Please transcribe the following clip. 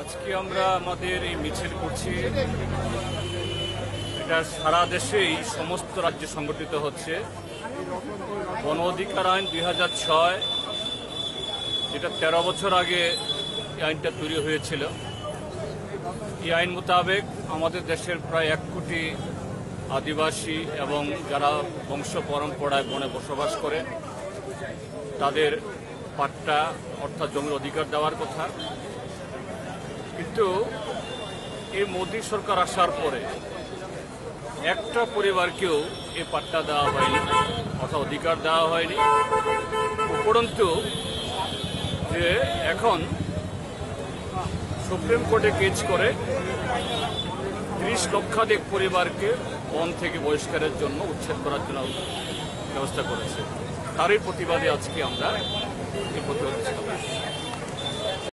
আজকে আমরা আমাদের এই মিছিল করছি। এটা সারা দেশেই সমস্ত রাজ্যে সংগঠিত হচ্ছে। গণ অধিকার আইন দুই হাজার ছয়, যেটা তেরো বছর আগে এই আইনটা তৈরি হয়েছিল। এই আইন মোতাবেক আমাদের দেশের প্রায় এক কোটি আদিবাসী এবং যারা বংশ পরম্পরায় বনে বসবাস করে, তাদের পাট্টা অর্থাৎ জমির অধিকার দেওয়ার কথা। কিন্তু এই মোদী সরকার আসার পরে একটা পরিবারকেও এই পাট্টা দেওয়া হয়নি, অর্থাৎ অধিকার দেওয়া হয়নি। উপরন্তু যে এখন সুপ্রিম কোর্টে কেস করে ত্রিশ লক্ষাধিক পরিবারকে বন থেকে বহিষ্কারের জন্য উচ্ছেদ করার জন্য ব্যবস্থা করেছে। তারই প্রতিবাদে আজকে আমরা এই প্রতিবাদ